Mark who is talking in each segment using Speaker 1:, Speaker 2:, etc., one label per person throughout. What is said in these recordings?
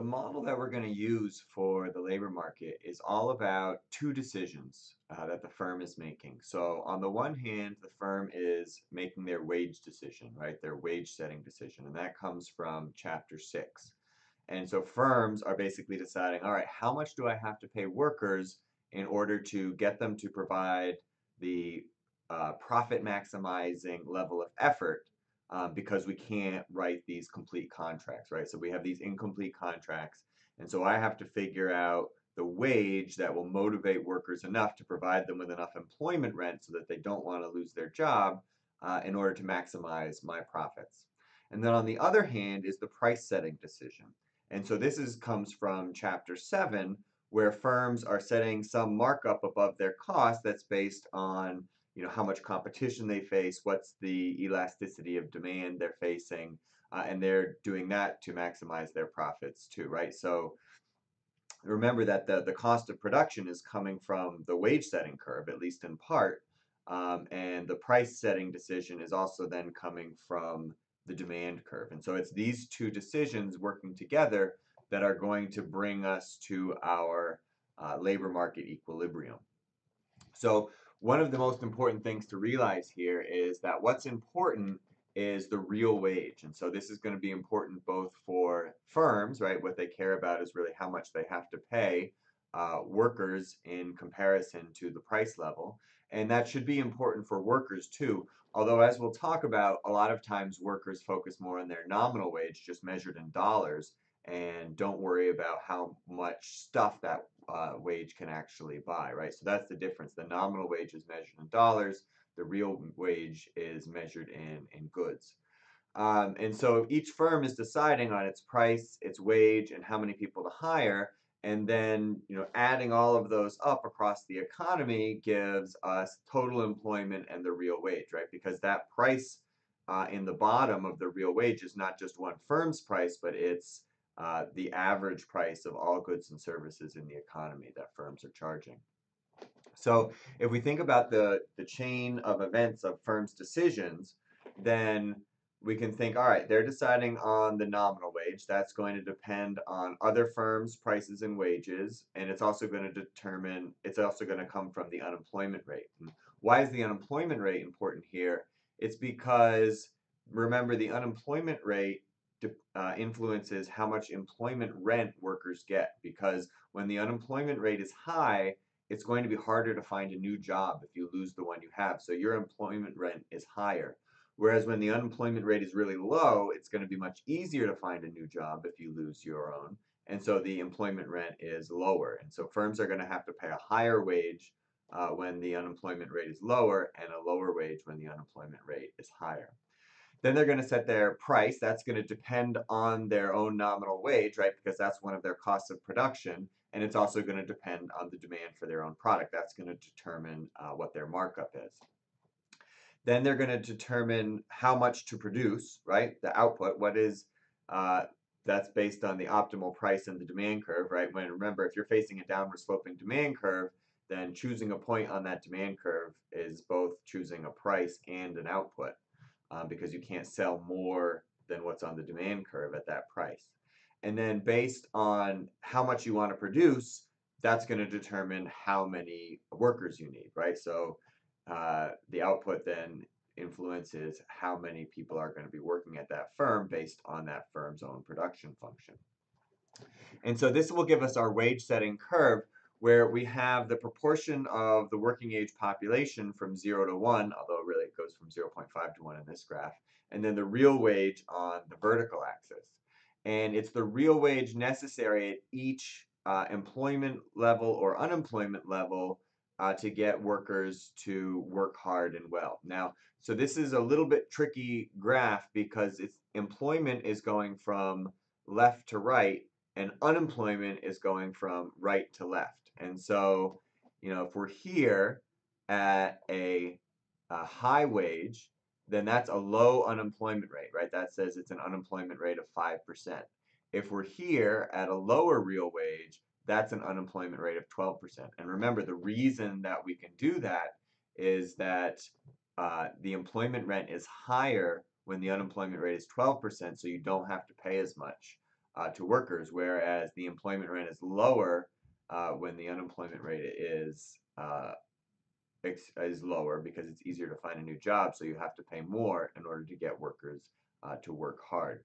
Speaker 1: the model that we're going to use for the labor market is all about two decisions uh, that the firm is making. So on the one hand, the firm is making their wage decision, right? Their wage setting decision, and that comes from chapter six. And so firms are basically deciding, all right, how much do I have to pay workers in order to get them to provide the uh, profit maximizing level of effort um, because we can't write these complete contracts, right? So we have these incomplete contracts. And so I have to figure out the wage that will motivate workers enough to provide them with enough employment rent so that they don't want to lose their job uh, in order to maximize my profits. And then on the other hand is the price setting decision. And so this is comes from chapter 7 where firms are setting some markup above their cost that's based on you know how much competition they face, what's the elasticity of demand they're facing, uh, and they're doing that to maximize their profits too, right? So remember that the, the cost of production is coming from the wage setting curve, at least in part, um, and the price setting decision is also then coming from the demand curve. And so it's these two decisions working together that are going to bring us to our uh, labor market equilibrium. So one of the most important things to realize here is that what's important is the real wage. And so this is going to be important both for firms, right? What they care about is really how much they have to pay uh, workers in comparison to the price level. And that should be important for workers too. Although, as we'll talk about, a lot of times workers focus more on their nominal wage, just measured in dollars, and don't worry about how much stuff that uh, wage can actually buy, right? So that's the difference. The nominal wage is measured in dollars. The real wage is measured in, in goods. Um, and so each firm is deciding on its price, its wage, and how many people to hire. And then, you know, adding all of those up across the economy gives us total employment and the real wage, right? Because that price uh, in the bottom of the real wage is not just one firm's price, but it's uh, the average price of all goods and services in the economy that firms are charging. So if we think about the, the chain of events of firms' decisions, then we can think, all right, they're deciding on the nominal wage. That's going to depend on other firms' prices and wages, and it's also going to determine, it's also going to come from the unemployment rate. And why is the unemployment rate important here? It's because, remember, the unemployment rate uh, influences how much employment rent workers get because when the unemployment rate is high, it's going to be harder to find a new job if you lose the one you have. So your employment rent is higher. Whereas when the unemployment rate is really low, it's going to be much easier to find a new job if you lose your own. And so the employment rent is lower. And so firms are going to have to pay a higher wage uh, when the unemployment rate is lower and a lower wage when the unemployment rate is higher. Then they're going to set their price. That's going to depend on their own nominal wage, right? Because that's one of their costs of production. And it's also going to depend on the demand for their own product. That's going to determine uh, what their markup is. Then they're going to determine how much to produce, right? The output. What is uh, that's based on the optimal price and the demand curve, right? When remember, if you're facing a downward sloping demand curve, then choosing a point on that demand curve is both choosing a price and an output um, because you can't sell more than what's on the demand curve at that price. And then based on how much you want to produce, that's going to determine how many workers you need, right? So uh, the output then influences how many people are going to be working at that firm based on that firm's own production function. And so this will give us our wage setting curve where we have the proportion of the working age population from 0 to 1, although really it goes from 0.5 to 1 in this graph, and then the real wage on the vertical axis. And it's the real wage necessary at each uh, employment level or unemployment level uh, to get workers to work hard and well. Now, so this is a little bit tricky graph because it's employment is going from left to right and unemployment is going from right to left. And so, you know, if we're here at a, a high wage, then that's a low unemployment rate, right? That says it's an unemployment rate of 5%. If we're here at a lower real wage, that's an unemployment rate of 12%. And remember, the reason that we can do that is that uh, the employment rent is higher when the unemployment rate is 12%, so you don't have to pay as much uh, to workers, whereas the employment rent is lower uh, when the unemployment rate is uh, is lower because it's easier to find a new job, so you have to pay more in order to get workers uh, to work hard.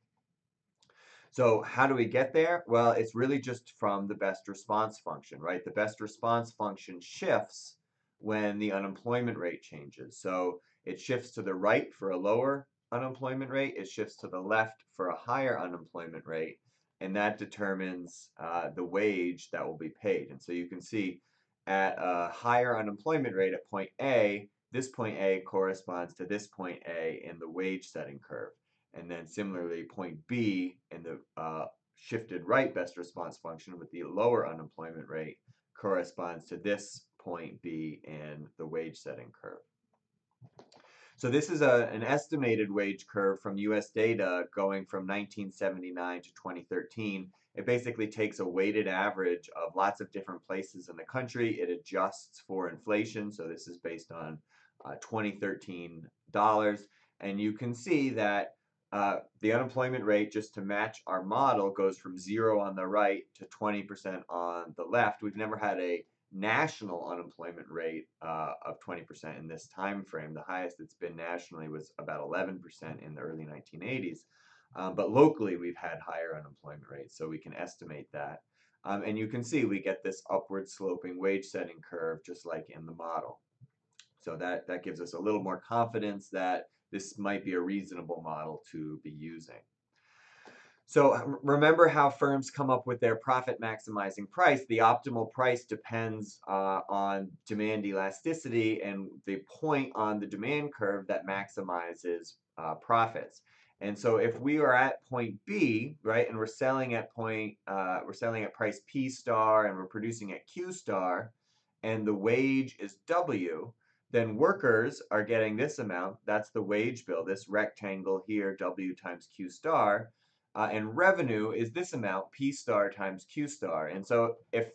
Speaker 1: So how do we get there? Well, it's really just from the best response function, right? The best response function shifts when the unemployment rate changes. So it shifts to the right for a lower unemployment rate, it shifts to the left for a higher unemployment rate, and that determines uh, the wage that will be paid. And so you can see at a higher unemployment rate at point A, this point A corresponds to this point A in the wage setting curve. And then similarly, point B in the uh, shifted right best response function with the lower unemployment rate corresponds to this point B in the wage setting curve. So this is a, an estimated wage curve from US data going from 1979 to 2013 it basically takes a weighted average of lots of different places in the country. It adjusts for inflation. So this is based on uh, 2013 dollars. And you can see that uh, the unemployment rate, just to match our model, goes from zero on the right to 20% on the left. We've never had a national unemployment rate uh, of 20% in this time frame. The highest it's been nationally was about 11% in the early 1980s. Um, but locally, we've had higher unemployment rates, so we can estimate that. Um, and you can see we get this upward sloping wage setting curve just like in the model. So that, that gives us a little more confidence that this might be a reasonable model to be using. So remember how firms come up with their profit maximizing price. The optimal price depends uh, on demand elasticity and the point on the demand curve that maximizes uh, profits. And so if we are at point B, right, and we're selling at point, uh, we're selling at price P star and we're producing at Q star, and the wage is W, then workers are getting this amount. That's the wage bill, this rectangle here, W times Q star. Uh, and revenue is this amount, P star times Q star. And so if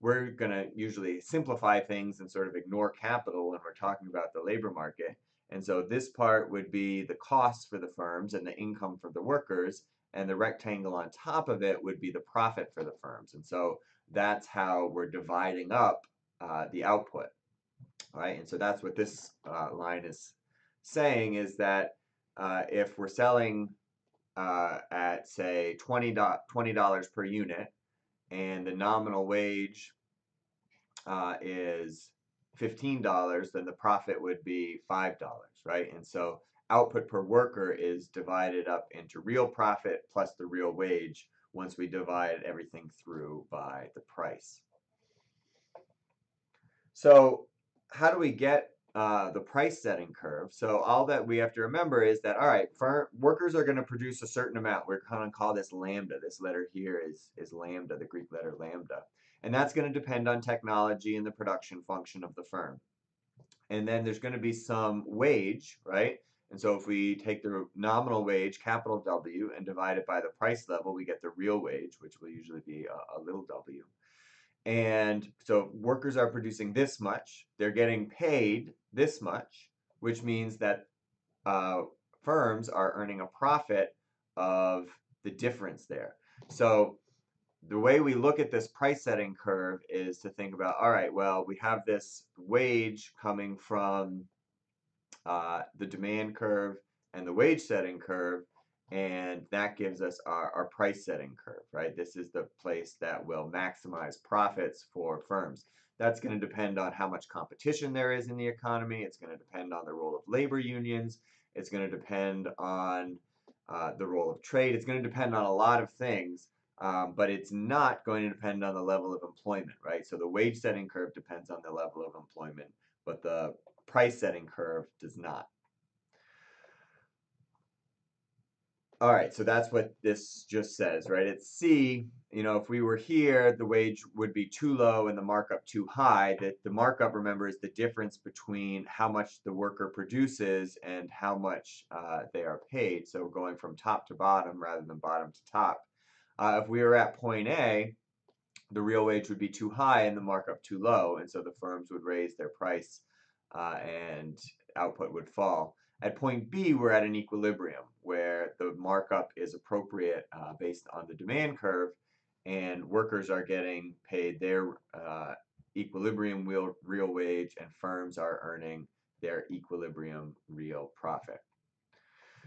Speaker 1: we're going to usually simplify things and sort of ignore capital when we're talking about the labor market, and so this part would be the costs for the firms and the income for the workers, and the rectangle on top of it would be the profit for the firms. And so that's how we're dividing up uh, the output, right? And so that's what this uh, line is saying is that uh, if we're selling uh, at say $20, $20 per unit and the nominal wage uh, is $15, then the profit would be $5, right? And so output per worker is divided up into real profit plus the real wage once we divide everything through by the price. So how do we get uh, the price setting curve? So all that we have to remember is that, all right, for workers are going to produce a certain amount. We're going to call this lambda. This letter here is, is lambda, the Greek letter lambda. And that's going to depend on technology and the production function of the firm. And then there's going to be some wage, right? And so if we take the nominal wage, capital W, and divide it by the price level, we get the real wage, which will usually be a, a little w. And so workers are producing this much. They're getting paid this much, which means that uh, firms are earning a profit of the difference there. So the way we look at this price setting curve is to think about, all right, well, we have this wage coming from uh, the demand curve and the wage setting curve, and that gives us our, our price setting curve, right? This is the place that will maximize profits for firms. That's going to depend on how much competition there is in the economy. It's going to depend on the role of labor unions. It's going to depend on uh, the role of trade. It's going to depend on a lot of things. Um, but it's not going to depend on the level of employment, right? So the wage setting curve depends on the level of employment, but the price setting curve does not. All right, so that's what this just says, right? It's C, you know, if we were here, the wage would be too low and the markup too high. That the markup, remember, is the difference between how much the worker produces and how much uh, they are paid. So going from top to bottom rather than bottom to top. Uh, if we were at point A, the real wage would be too high and the markup too low, and so the firms would raise their price uh, and output would fall. At point B, we're at an equilibrium where the markup is appropriate uh, based on the demand curve, and workers are getting paid their uh, equilibrium real, real wage, and firms are earning their equilibrium real profit.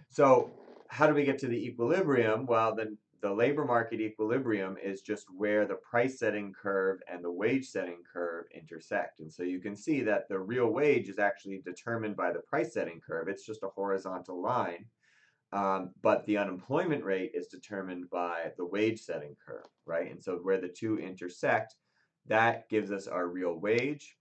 Speaker 1: So how do we get to the equilibrium? Well, the, the labor market equilibrium is just where the price setting curve and the wage setting curve intersect. And so you can see that the real wage is actually determined by the price setting curve. It's just a horizontal line. Um, but the unemployment rate is determined by the wage setting curve, right? And so where the two intersect, that gives us our real wage.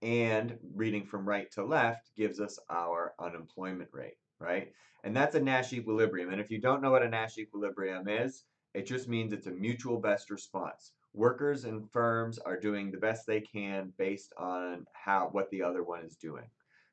Speaker 1: And reading from right to left gives us our unemployment rate, right? And that's a Nash equilibrium. And if you don't know what a Nash equilibrium is, it just means it's a mutual best response. Workers and firms are doing the best they can based on how what the other one is doing.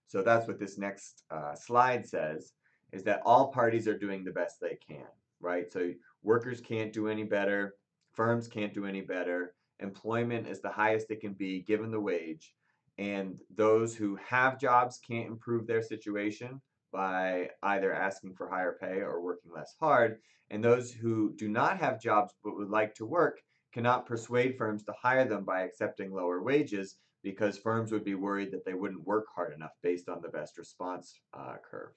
Speaker 1: So that's what this next uh, slide says, is that all parties are doing the best they can, right? So workers can't do any better, firms can't do any better, employment is the highest it can be given the wage, and those who have jobs can't improve their situation, by either asking for higher pay or working less hard. And those who do not have jobs but would like to work cannot persuade firms to hire them by accepting lower wages because firms would be worried that they wouldn't work hard enough based on the best response uh, curve.